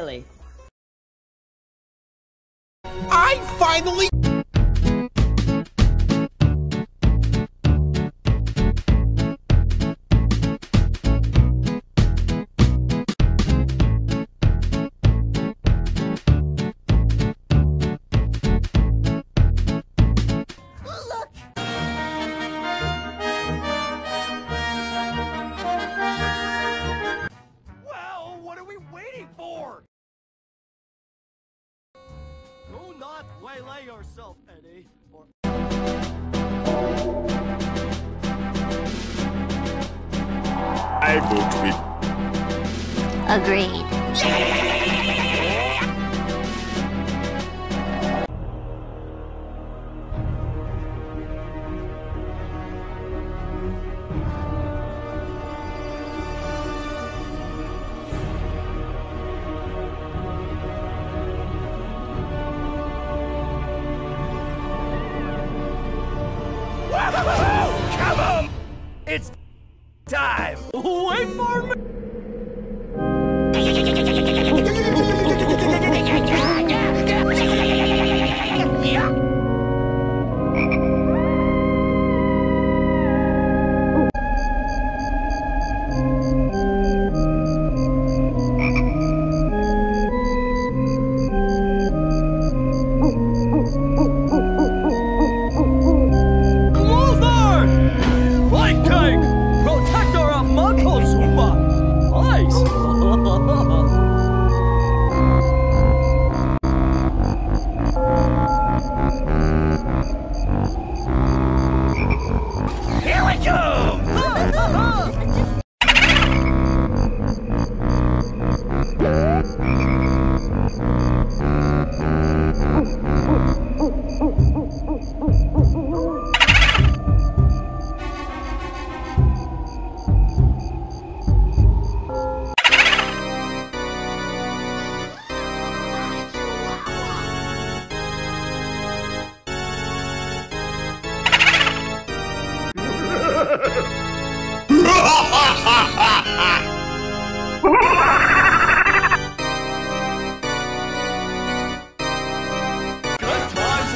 Really? I finally yourself, Eddy, or I vote we Agreed. Come on! It's time! Wait for me! Good times,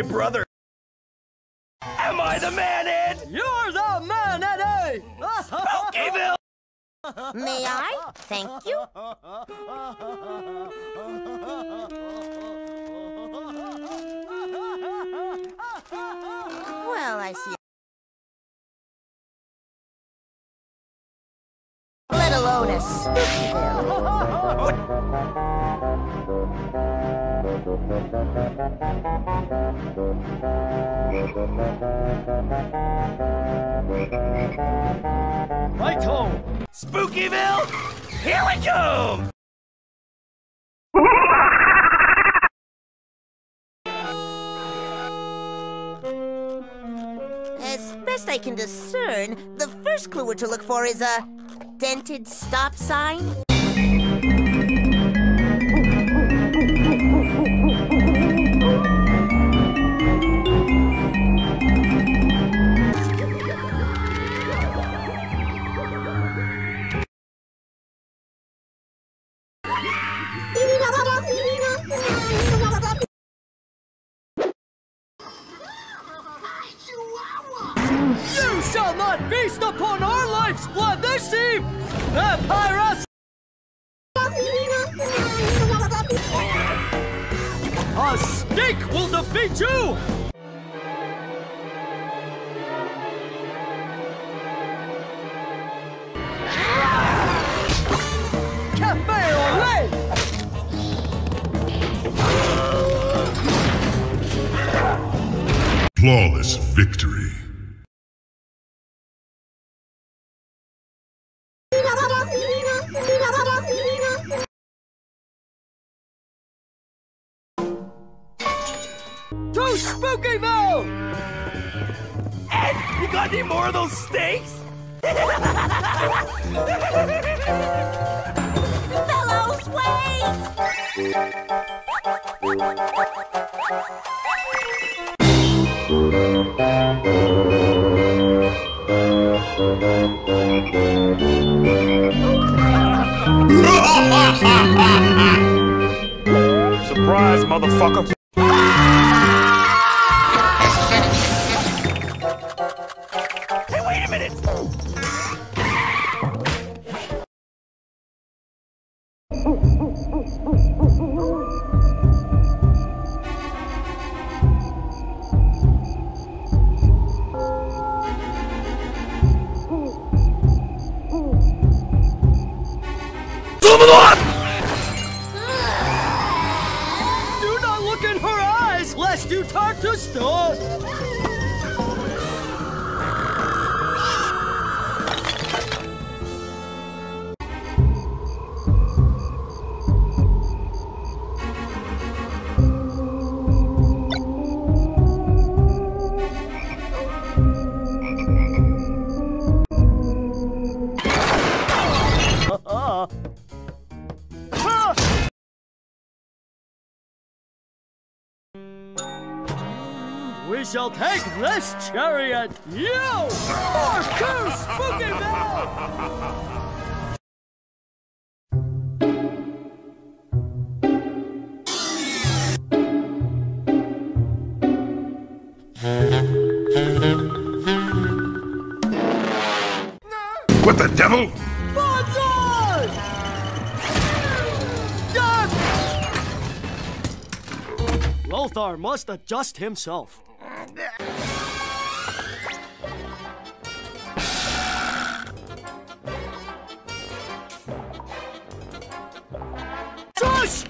My brother. Am I the man, Ed? You're the man, Eddy! Spook-e-ville! May I? Thank you. Well, I see. Let alone a Spook-e-ville. Right! Spook-e-ville! Here we come! As best I can discern, the first clue we're to look for is a dented stop sign. You shall not feast upon our life's blood this eve! Papyrus! A snake will defeat you! Cafe au lait! Flawless victory. To Spook-e-ville! Ed, you got any more of those steaks? Fellows, wait! Surprise, motherfucker. Lest you turn to stone! We shall take this chariot, you, for to Spook-e-ville! What the devil? Lothar must adjust himself. Josh!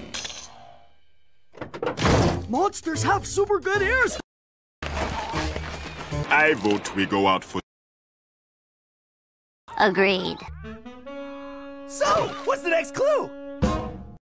Monsters have super good ears! I vote we go out for. Agreed. So, what's the next clue?